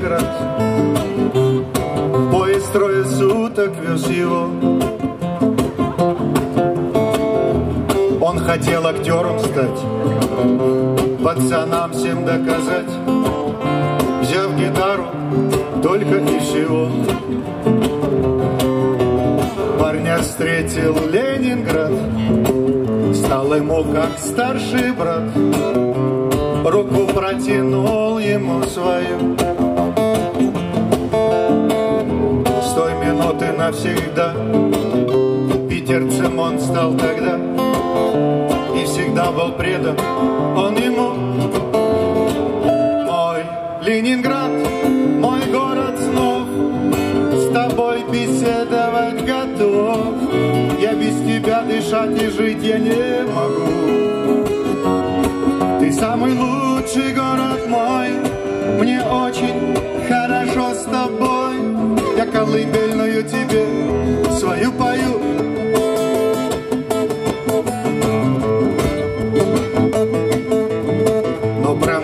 Ленинград Поезд трое суток вез его. Он хотел актером стать Пацанам всем доказать. Взяв гитару только и всего. Парня встретил Ленинград Стал ему как старший брат. Руку протянул ему свою навсегда. Питерцем он стал тогда И всегда был предан. Он ему Мой Ленинград, мой город снов С тобой беседовать готов. Я без тебя дышать и жить я не могу. Ты самый лучший город мой Мне очень хорошо с тобой. Я колыбельную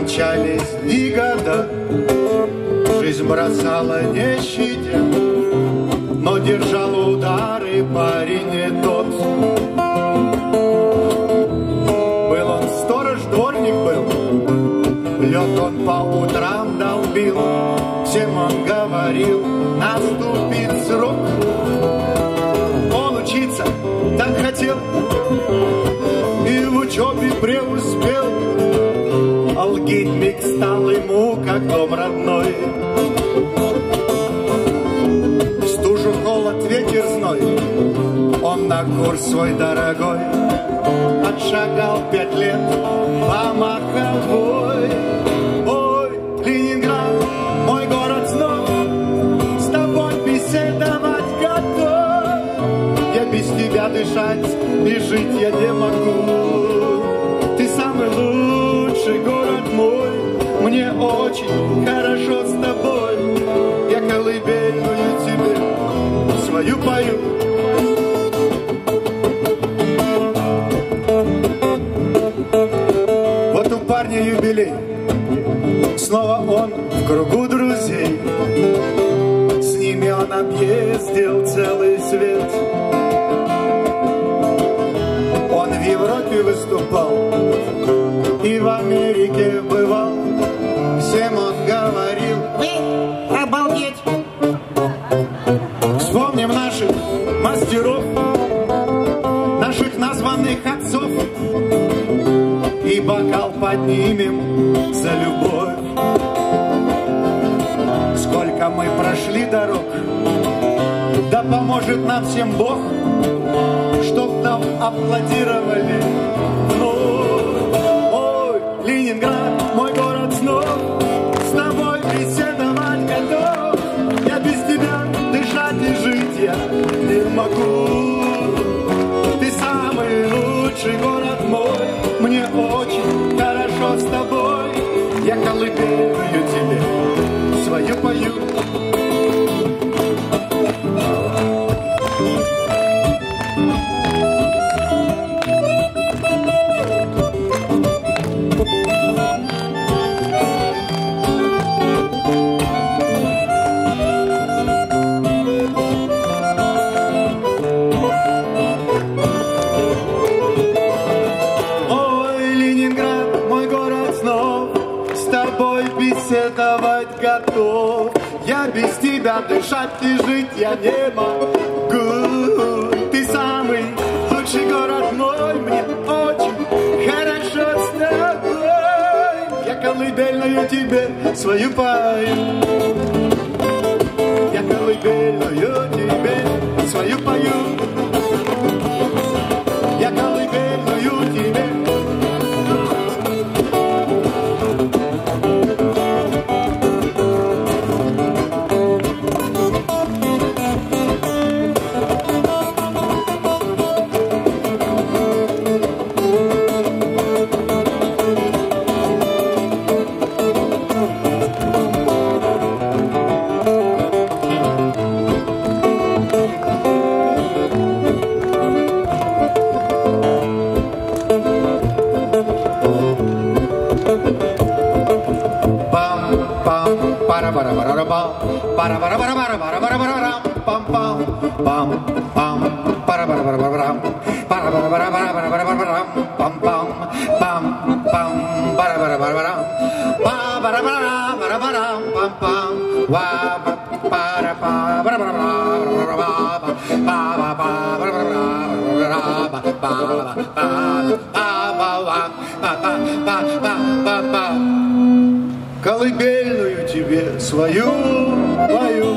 Но промчались и года. Жизнь бросала не щадя Но держал удары парень не тот. Был он сторож, дворник был Лед он по утрам долбил. Всем он говорил Наступит срок Он учиться Курс свой дорогой. Отшагал пять лет по маховой Ой, Ленинград, мой город снов. С тобой беседовать готов. Я без тебя дышать и жить я не могу. Ты самый лучший город мой. Мне очень хорошо Парня юбилей. Снова он в кругу друзей. С ними он объездил целый свет И бокал поднимем за любовь. Сколько мы прошли дорог Да поможет нам всем Бог Чтоб нам аплодировали. Вновь Ой, Ленинград, мой город снов. С тобой беседовать готов. Я без тебя дышать и жить я не могу. Ты самый лучший город беседовать готов. Я без тебя дышать и жить я не могу. Ты самый лучший город мой Мне очень хорошо с тобой. Я колыбельную тебе свою пою. Я колыбельную тебе свою пою пара пара пара пара пара пара пара пара пара пара пам пам пам пам пара пара пара пара пара пара пара пара пара пара пара пара пара пам пам пам пам пара пара пара пара па пара пара пара пара пам пам ва пара па пара пара свою пою.